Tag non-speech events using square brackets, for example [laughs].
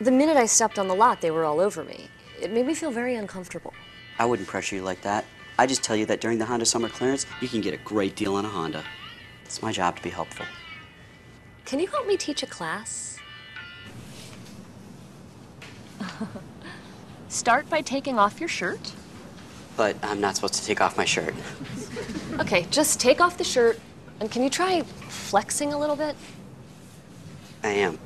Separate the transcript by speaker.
Speaker 1: The minute I stepped on the lot, they were all over me. It made me feel very uncomfortable.
Speaker 2: I wouldn't pressure you like that. I just tell you that during the Honda Summer Clearance, you can get a great deal on a Honda. It's my job to be helpful.
Speaker 1: Can you help me teach a class? [laughs] Start by taking off your shirt.
Speaker 2: But I'm not supposed to take off my shirt.
Speaker 1: Okay, just take off the shirt. And can you try flexing a little bit?
Speaker 2: I am.